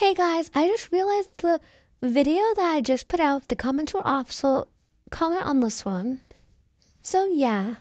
Hey guys, I just realized the video that I just put out, the comments were off, so comment on this one. So yeah,